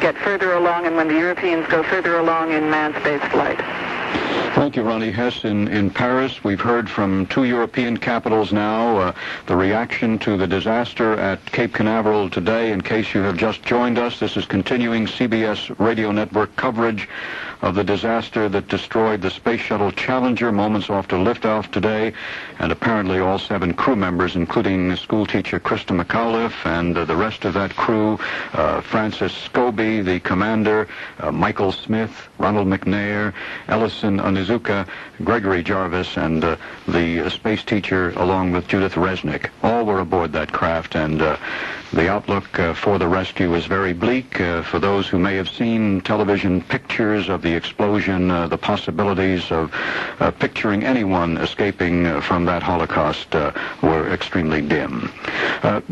get further along and when the Europeans go further along in manned space flight. Thank you, Ronnie Hess. In, in Paris, we've heard from two European capitals now uh, the reaction to the disaster at Cape Canaveral today. In case you have just joined us, this is continuing CBS radio network coverage of the disaster that destroyed the Space Shuttle Challenger moments after liftoff today, and apparently all seven crew members, including schoolteacher Christa McAuliffe and uh, the rest of that crew, uh, Francis Scobee, the commander, uh, Michael Smith, Ronald McNair, Ellison Onizuka, Gregory Jarvis, and uh, the space teacher, along with Judith Resnik. All were aboard that craft, and uh, the outlook uh, for the rescue is very bleak. Uh, for those who may have seen television pictures of the explosion, uh, the possibilities of uh, picturing anyone escaping uh, from that Holocaust uh, were extremely dim.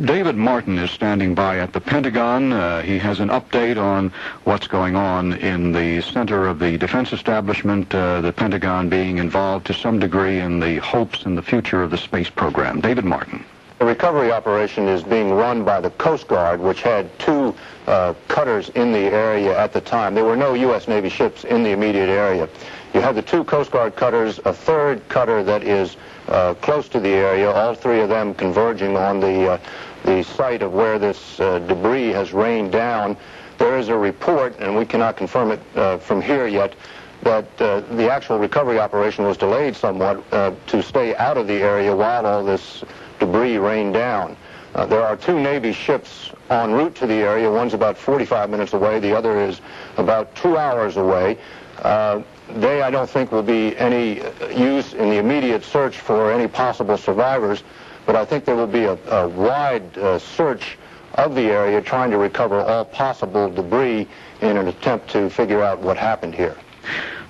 David Martin is standing by at the Pentagon. he has an update on what's going on in the center of the defense establishment, the Pentagon being involved to some degree in the hopes and the future of the space program. David Martin. The recovery operation is being run by the Coast Guard, which had two uh, cutters in the area at the time. There were no U.S. Navy ships in the immediate area. You have the two Coast Guard cutters, a third cutter that is uh, close to the area, all three of them converging on the, uh, the site of where this uh, debris has rained down. There is a report, and we cannot confirm it uh, from here yet, that uh, the actual recovery operation was delayed somewhat to stay out of the area while all this debris rained down. Uh, there are two Navy ships en route to the area. One's about 45 minutes away. The other is about two hours away. Uh, they, I don't think, will be any use in the immediate search for any possible survivors, but I think there will be a, a wide uh, search of the area trying to recover all possible debris in an attempt to figure out what happened here.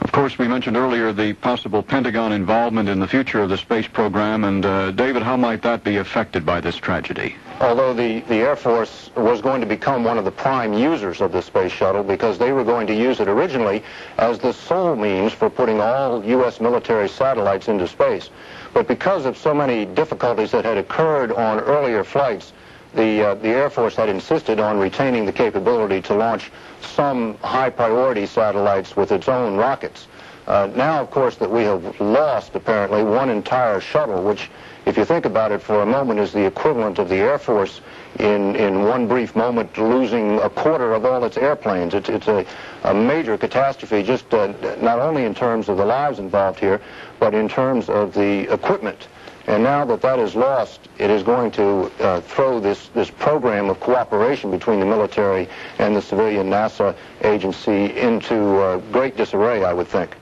Of course, we mentioned earlier the possible Pentagon involvement in the future of the space program, and uh, David, how might that be affected by this tragedy? Although the, the Air Force was going to become one of the prime users of the space shuttle because they were going to use it originally as the sole means for putting all U.S. military satellites into space. But because of so many difficulties that had occurred on earlier flights, the, uh, the Air Force had insisted on retaining the capability to launch some high-priority satellites with its own rockets. Uh, now, of course, that we have lost, apparently, one entire shuttle, which, if you think about it for a moment, is the equivalent of the Air Force in, in one brief moment losing a quarter of all its airplanes. It's, it's a, a major catastrophe, just uh, not only in terms of the lives involved here, but in terms of the equipment and now that that is lost, it is going to uh, throw this, this program of cooperation between the military and the civilian NASA agency into uh, great disarray, I would think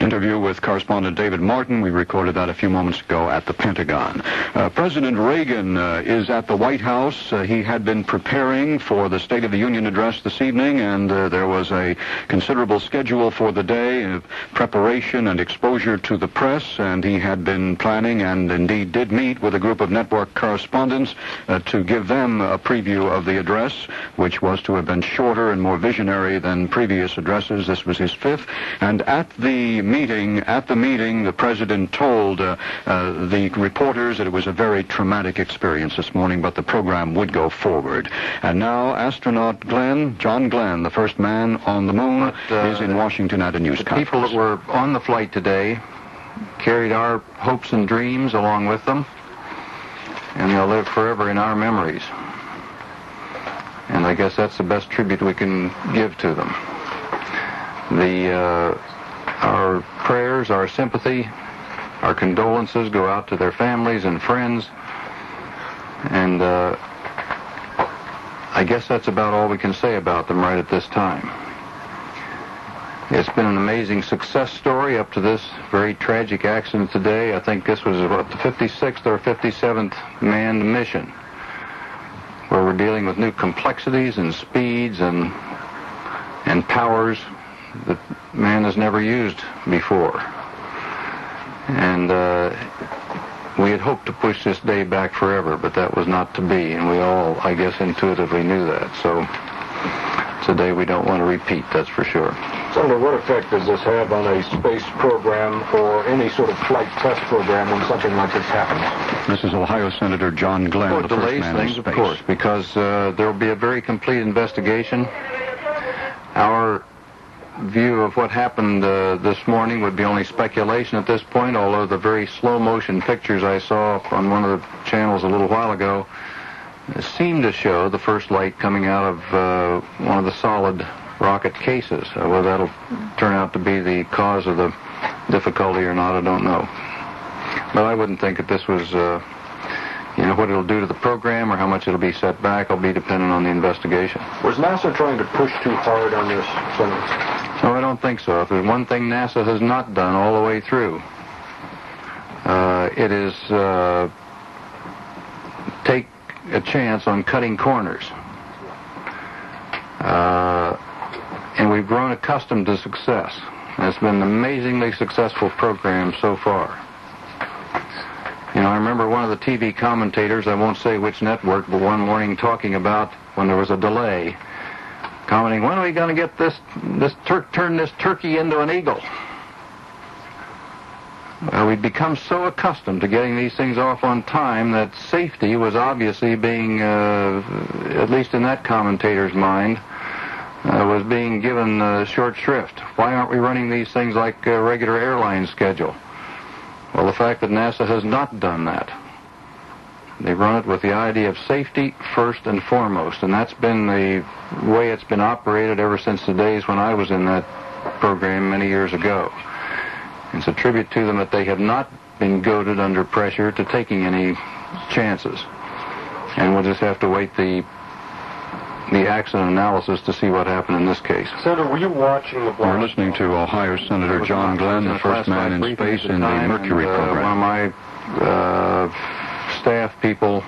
interview with correspondent David Martin. We recorded that a few moments ago at the Pentagon. Uh, President Reagan uh, is at the White House. Uh, he had been preparing for the State of the Union address this evening, and uh, there was a considerable schedule for the day of preparation and exposure to the press, and he had been planning and indeed did meet with a group of network correspondents uh, to give them a preview of the address, which was to have been shorter and more visionary than previous addresses. This was his fifth. And at the meeting, at the meeting, the president told uh, uh, the reporters that it was a very traumatic experience this morning, but the program would go forward. And now, astronaut Glenn, John Glenn, the first man on the moon, but, uh, is in Washington at a news the conference. people that were on the flight today carried our hopes and dreams along with them, and they'll live forever in our memories. And I guess that's the best tribute we can give to them. The uh, our prayers, our sympathy, our condolences go out to their families and friends. And uh, I guess that's about all we can say about them right at this time. It's been an amazing success story up to this very tragic accident today. I think this was about the 56th or 57th manned mission where we're dealing with new complexities and speeds and and powers that man has never used before. And uh, we had hoped to push this day back forever, but that was not to be, and we all, I guess, intuitively knew that. So it's a day we don't want to repeat, that's for sure. Senator, what effect does this have on a space program or any sort of flight test program when something like this happens? This is Ohio Senator John Glenn, Well, the it first delays man things, in of course, because uh, there will be a very complete investigation. Our view of what happened uh, this morning would be only speculation at this point, although the very slow motion pictures I saw on one of the channels a little while ago seemed to show the first light coming out of uh, one of the solid rocket cases. Uh, whether that'll turn out to be the cause of the difficulty or not, I don't know. But I wouldn't think that this was, uh, you know, what it'll do to the program or how much it'll be set back will be dependent on the investigation. Was NASA trying to push too hard on this, Senator? Don't think so. If there's one thing NASA has not done all the way through, uh, it is uh, take a chance on cutting corners. Uh, and we've grown accustomed to success. And it's been an amazingly successful program so far. You know, I remember one of the TV commentators, I won't say which network, but one morning talking about when there was a delay, commenting, when are we going to get this, this tur- turn this turkey into an eagle? Well, we'd become so accustomed to getting these things off on time that safety was obviously being, uh, at least in that commentator's mind, uh, was being given uh, short shrift. Why aren't we running these things like a regular airline schedule? Well, the fact that NASA has not done that. They run it with the idea of safety first and foremost, and that's been the way it's been operated ever since the days when I was in that program many years ago. It's a tribute to them that they have not been goaded under pressure to taking any chances. And we'll just have to wait the the accident analysis to see what happened in this case. Senator, were you watching the We're listening to Ohio Senator John Glenn, the first man in space in the Mercury and, uh, program. One of my uh, staff people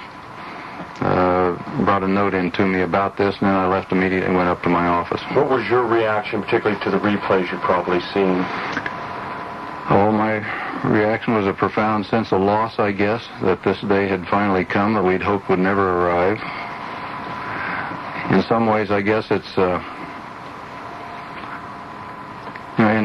uh, brought a note in to me about this, and then I left immediately and went up to my office. What was your reaction, particularly to the replays you've probably seen? Oh, my reaction was a profound sense of loss, I guess, that this day had finally come that we'd hoped would never arrive. In some ways, I guess it's, uh, you know, in,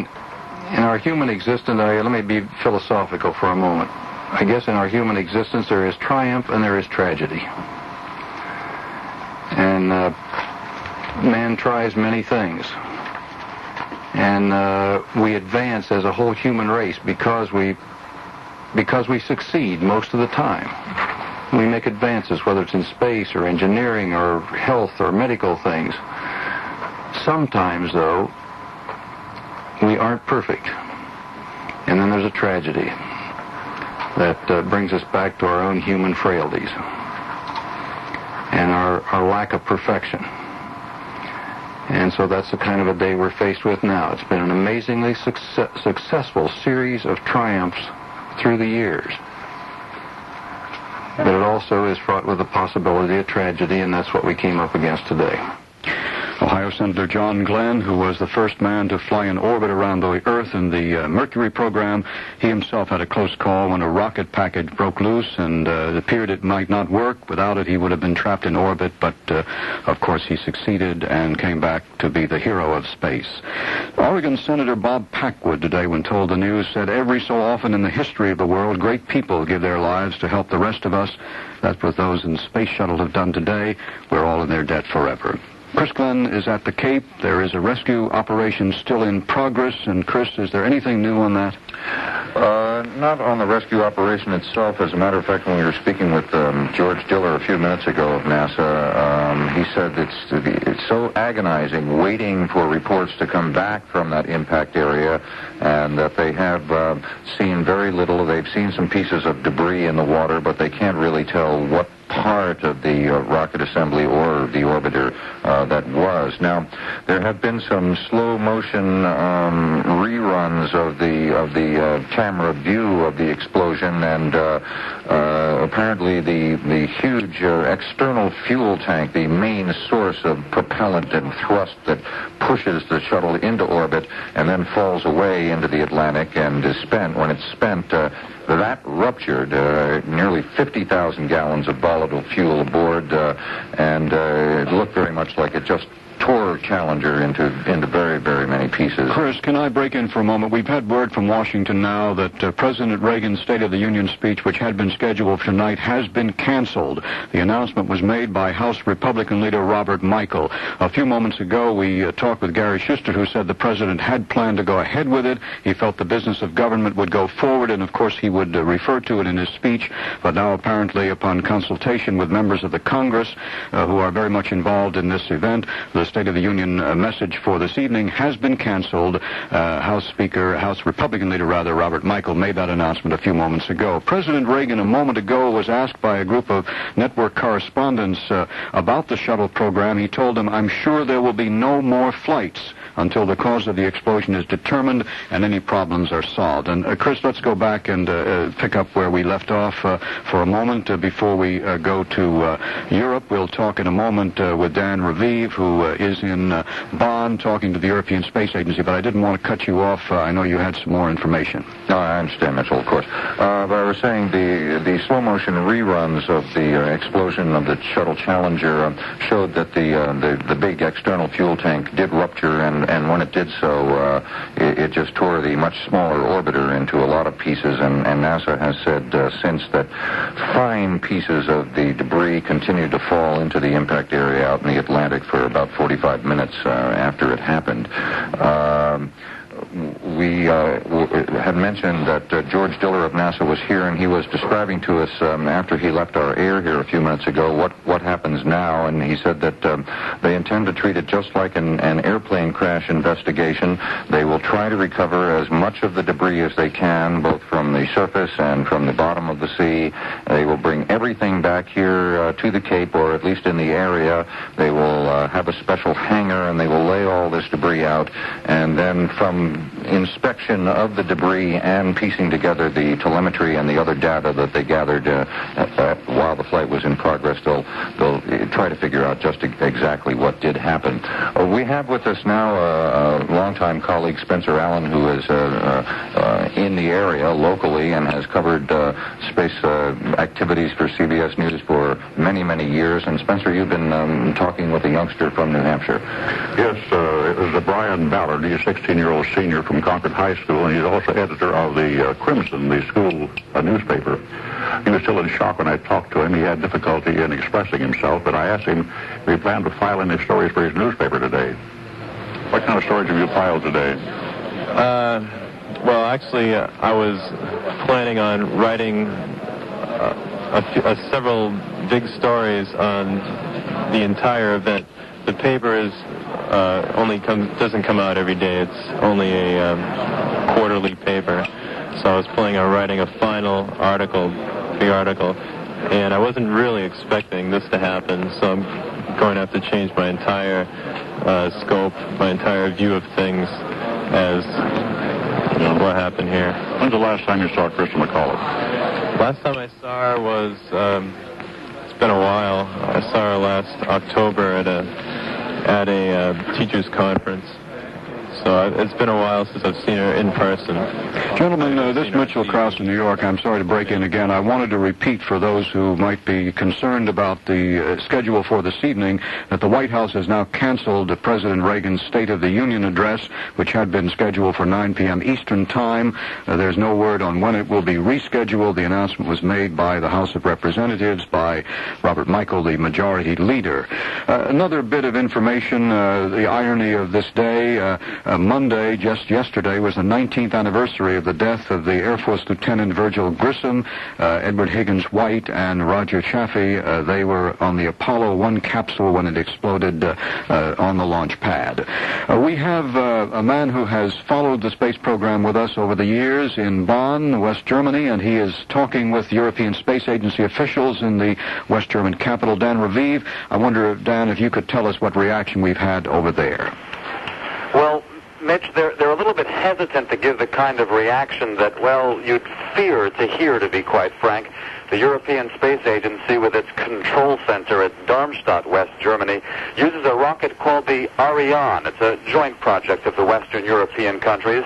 in our human existence, I, let me be philosophical for a moment. I guess in our human existence there is triumph and there is tragedy. And uh, man tries many things and uh, we advance as a whole human race because we because we succeed most of the time. We make advances, whether it's in space or engineering or health or medical things. Sometimes, though, we aren't perfect, and then there's a tragedy that uh, brings us back to our own human frailties and our, our lack of perfection. And so that's the kind of a day we're faced with now. It's been an amazingly success, successful series of triumphs through the years. But it also is fraught with the possibility of tragedy, and that's what we came up against today. Ohio Senator John Glenn, who was the first man to fly in orbit around the Earth in the uh, Mercury program, he himself had a close call when a rocket package broke loose and uh, it appeared it might not work. Without it, he would have been trapped in orbit, but uh, of course he succeeded and came back to be the hero of space. Oregon Senator Bob Packwood today, when told the news, said every so often in the history of the world, great people give their lives to help the rest of us. That's what those in Space Shuttle have done today. We're all in their debt forever. Chris Glenn is at the Cape. There is a rescue operation still in progress. And Chris, is there anything new on that? Uh, not on the rescue operation itself. As a matter of fact, when we were speaking with um, George Diller a few minutes ago of NASA, um, he said it's it's so agonizing waiting for reports to come back from that impact area, and that they have uh, seen very little. They've seen some pieces of debris in the water, but they can't really tell what part of the uh, rocket assembly or the orbiter uh, that was. Now, there have been some slow motion um, reruns of the of the uh, camera view of the explosion, and uh, Uh, apparently, the the huge uh, external fuel tank, the main source of propellant and thrust that pushes the shuttle into orbit and then falls away into the Atlantic and is spent. When it's spent, uh, that ruptured. Uh, nearly 50,000 gallons of volatile fuel aboard, uh, and uh, it looked very much like it just tore Challenger into into very very many pieces. Chris, can I break in for a moment? We've had word from Washington now that uh, President Reagan's State of the Union speech, which had been scheduled for tonight, has been canceled. The announcement was made by House Republican leader Robert Michel. A few moments ago, we uh, talked with Gary Schuster, who said the president had planned to go ahead with it. He felt the business of government would go forward, and of course he would uh, refer to it in his speech. But now, apparently, upon consultation with members of the Congress uh, who are very much involved in this event, the State of the Union uh, message for this evening has been canceled. Uh, House Speaker, House Republican leader rather, Robert Michel made that announcement a few moments ago. President Reagan a moment ago was asked by a group of network correspondents uh, about the shuttle program. He told them, I'm sure there will be no more flights until the cause of the explosion is determined and any problems are solved. And uh, Chris, let's go back and uh, uh, pick up where we left off uh, for a moment uh, before we go to Europe. We'll talk in a moment with Dan Raviv, who is in Bonn talking to the European Space Agency. But I didn't want to cut you off. I know you had some more information. No, I understand, Mitchell, of course. but I was saying the the slow motion reruns of the explosion of the shuttle Challenger showed that the, the the big external fuel tank did rupture and and, when it did so, uh, it, it, just tore the much smaller orbiter into a lot of pieces, and, and NASA has said uh, since that fine pieces of the debris continued to fall into the impact area out in the Atlantic for about 45 minutes uh, after it happened. Um, we uh, had mentioned that uh, George Diller of NASA was here, and he was describing to us um, after he left our air here a few minutes ago what what happens now, and he said that um, they intend to treat it just like an, an airplane crash investigation. They will try to recover as much of the debris as they can, both from the surface and from the bottom of the sea. They will bring everything back here uh, to the Cape, or at least in the area. They will uh, have a special hangar, and they will lay all this debris out, and then from inspection of the debris and piecing together the telemetry and the other data that they gathered uh, uh, while the flight was in progress, they'll they'll uh, try to figure out just exactly what did happen. Uh, we have with us now a, a longtime colleague, Spencer Allen, who is uh, uh, in the area locally and has covered space activities for CBS News for many, many years. And Spencer, you've been um, talking with a youngster from New Hampshire. Yes, it was Brian Ballard. He's a 16-year-old senior from Concord High School, and he's also editor of the uh, Crimson, the school uh, newspaper. He was still in shock when I talked to him. He had difficulty in expressing himself, but I asked him if he planned to file any stories for his newspaper today. What kind of stories have you filed today? Uh, well, actually, uh, I was planning on writing uh, a few, uh, several big stories on the entire event. The paper is uh, only comes doesn't come out every day. It's only a um, quarterly paper. So I was planning on writing a final article, big article, and I wasn't really expecting this to happen. So I'm going to have to change my entire uh, scope, my entire view of things as you know, what happened here. When's the last time you saw Christa McAuliffe? Last time I saw her was, um, it's been a while. I saw her last October at a at a uh, teachers conference. So it's been a while since I've seen her in person. Gentlemen, uh, this Mitchell Kraus in New York. I'm sorry to break in again. I wanted to repeat for those who might be concerned about the uh, schedule for this evening that the White House has now canceled President Reagan's State of the Union address, which had been scheduled for 9 p.m. Eastern Time. Uh, there's no word on when it will be rescheduled. The announcement was made by the House of Representatives by Robert Michel, the majority leader. Uh, another bit of information, uh, the irony of this day. Uh, Monday, just yesterday, was the 19th anniversary of the death of the Air Force Lieutenant Virgil Grissom, uh, Edward Higgins White, and Roger Chaffee. Uh, they were on the Apollo 1 capsule when it exploded uh, uh, on the launch pad. Uh, we have a man who has followed the space program with us over the years in Bonn, West Germany, and he is talking with European Space Agency officials in the West German capital, Dan Raviv. I wonder, Dan, if you could tell us what reaction we've had over there. Mitch, they're, they're a little bit hesitant to give the kind of reaction that, well, you'd fear to hear, to be quite frank. The European Space Agency, with its control center at Darmstadt, West Germany, uses a rocket called the Ariane. It's a joint project of the Western European countries.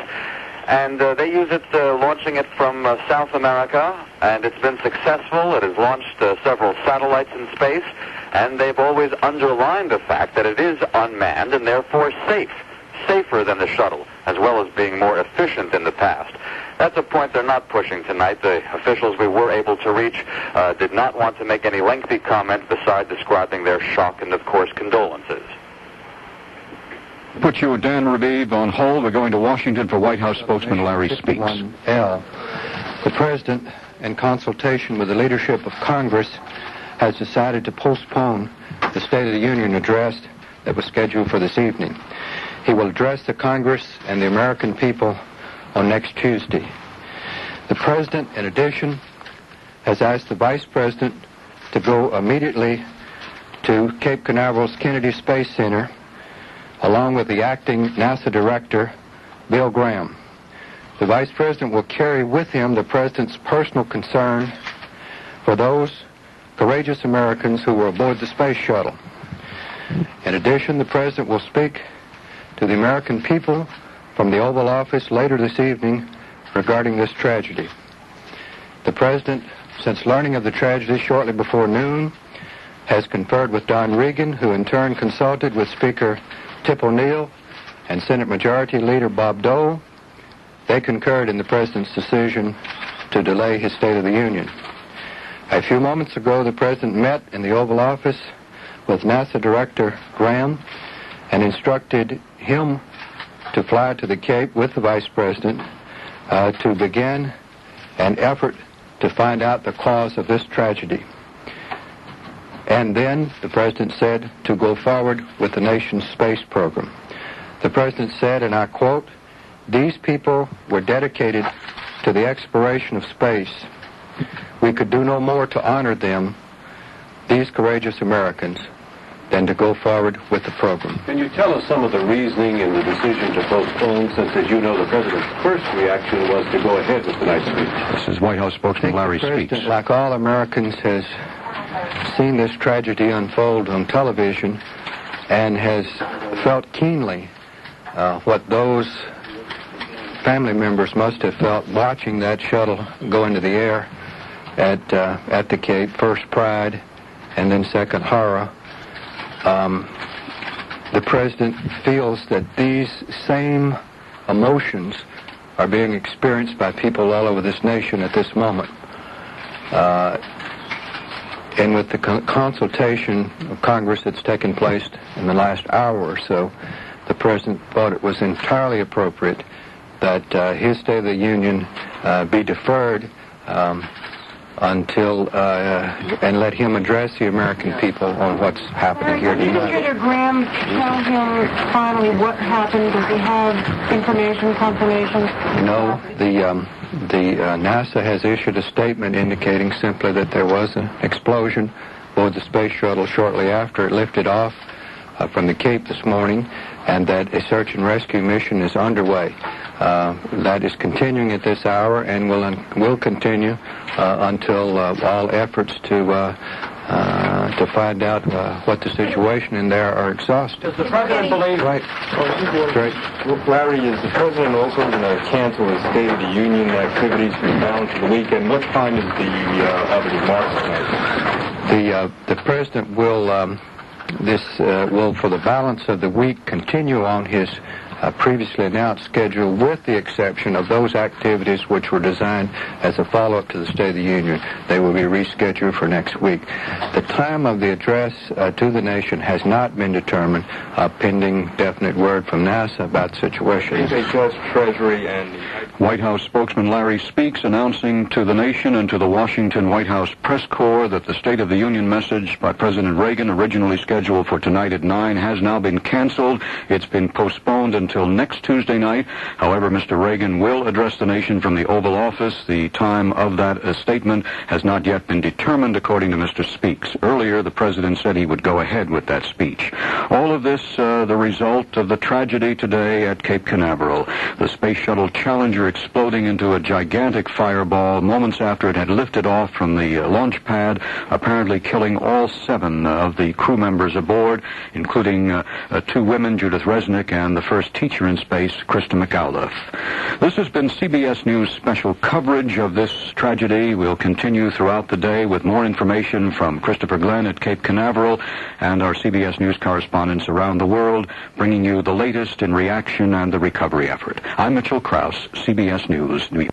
And uh, they use it, uh, launching it from uh, South America, and it's been successful. It has launched uh, several satellites in space, and they've always underlined the fact that it is unmanned and therefore safe, safer than the shuttle, as well as being more efficient in the past. That's a point they're not pushing tonight. The officials we were able to reach uh, did not want to make any lengthy comment besides describing their shock and, of course, condolences. Put you, Dan Raviv, on hold. We're going to Washington for White House spokesman Larry Speakes. L. The President, in consultation with the leadership of Congress, has decided to postpone the State of the Union address that was scheduled for this evening. He will address the Congress and the American people on next Tuesday. The President, in addition, has asked the Vice President to go immediately to Cape Canaveral's Kennedy Space Center along with the acting NASA director, Bill Graham. The Vice President will carry with him the President's personal concern for those courageous Americans who were aboard the space shuttle. In addition, the President will speak to the American people from the Oval Office later this evening regarding this tragedy. The President, since learning of the tragedy shortly before noon, has conferred with Don Regan, who in turn consulted with Speaker Tip O'Neill and Senate Majority Leader Bob Dole. They concurred in the President's decision to delay his State of the Union. A few moments ago, the President met in the Oval Office with NASA Director Graham and instructed him to fly to the Cape with the Vice President uh, to begin an effort to find out the cause of this tragedy. And then the President said to go forward with the nation's space program. The President said, and I quote, these people were dedicated to the exploration of space. We could do no more to honor them, these courageous Americans, than to go forward with the program. Can you tell us some of the reasoning in the decision to postpone, since, as you know, the President's first reaction was to go ahead with tonight's speech? This is White House spokesman Larry the President, like all Americans, has seen this tragedy unfold on television and has felt keenly uh, what those family members must have felt watching that shuttle go into the air at uh, at the Cape. First pride, and then second horror. Um, the president feels that these same emotions are being experienced by people all over this nation at this moment. Uh, and with the con- consultation of Congress that's taken place in the last hour or so, the president thought it was entirely appropriate that uh, his State of the Union uh, be deferred um, until uh, and let him address the American people on what's happening here Did. Senator Graham tell him finally what happened? Does he have information, confirmation? No, the um, the uh, NASA has issued a statement indicating simply that there was an explosion aboard the space shuttle shortly after it lifted off uh, from the Cape this morning, and that a search and rescue mission is underway. Uh, that is continuing at this hour and will un- will continue uh, until uh, all efforts to uh, uh, to find out uh, what the situation in there are exhausted. Does the President believe... Right. Great. Larry, is the President also going to cancel his State of the Union activities for the balance of the weekend? What time is the uh, other remarks tonight? The uh, the president will um, this uh, will for the balance of the week continue on his uh, previously announced schedule, with the exception of those activities which were designed as a follow-up to the State of the Union. They will be rescheduled for next week. The time of the address uh, to the nation has not been determined, uh, pending definite word from NASA about the situation. HHS, Treasury, and White House spokesman Larry Speakes announcing to the nation and to the Washington White House press corps that the State of the Union message by President Reagan, originally scheduled for tonight at 9, has now been canceled. It's been postponed until until next Tuesday night. However, Mr. Reagan will address the nation from the Oval Office. The time of that uh, statement has not yet been determined, according to Mr. Speakes. Earlier, the president said he would go ahead with that speech. All of this, uh, the result of the tragedy today at Cape Canaveral. The Space Shuttle Challenger exploding into a gigantic fireball moments after it had lifted off from the uh, launch pad, apparently killing all seven of the crew members aboard, including uh, uh, two women, Judith Resnik, and the first teacher in space, Christa McAuliffe. This has been CBS News special coverage of this tragedy. We'll continue throughout the day with more information from Christopher Glenn at Cape Canaveral and our CBS News correspondents around the world, bringing you the latest in reaction and the recovery effort. I'm Mitchell Kraus, CBS News, New.